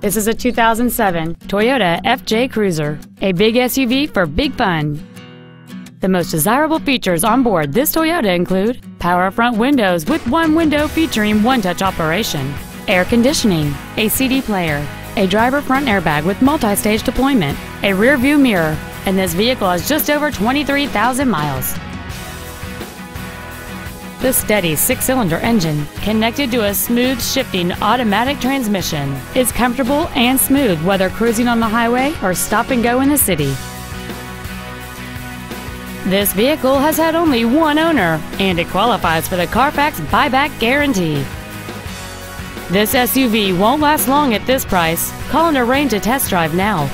This is a 2007 Toyota FJ Cruiser, a big SUV for big fun. The most desirable features on board this Toyota include power front windows with one window featuring one-touch operation, air conditioning, a CD player, a driver front airbag with multi-stage deployment, a rear view mirror, and this vehicle has just over 23,000 miles. The steady six-cylinder engine, connected to a smooth shifting automatic transmission, is comfortable and smooth whether cruising on the highway or stop and go in the city. This vehicle has had only one owner, and it qualifies for the Carfax buyback guarantee. This SUV won't last long at this price. Call and arrange a test drive now.